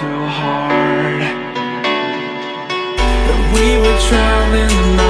so hard. But we were traveling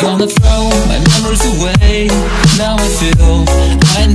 gonna throw my memories away. Now I feel I'm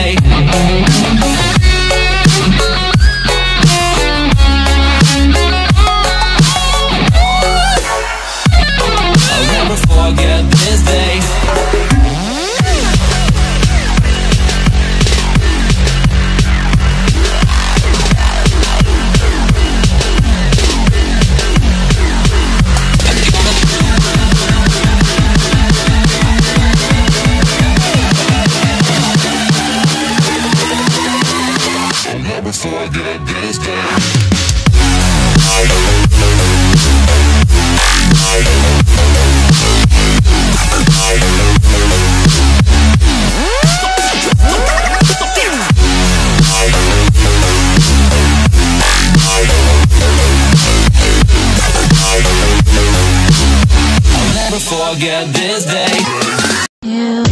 Forget this day. You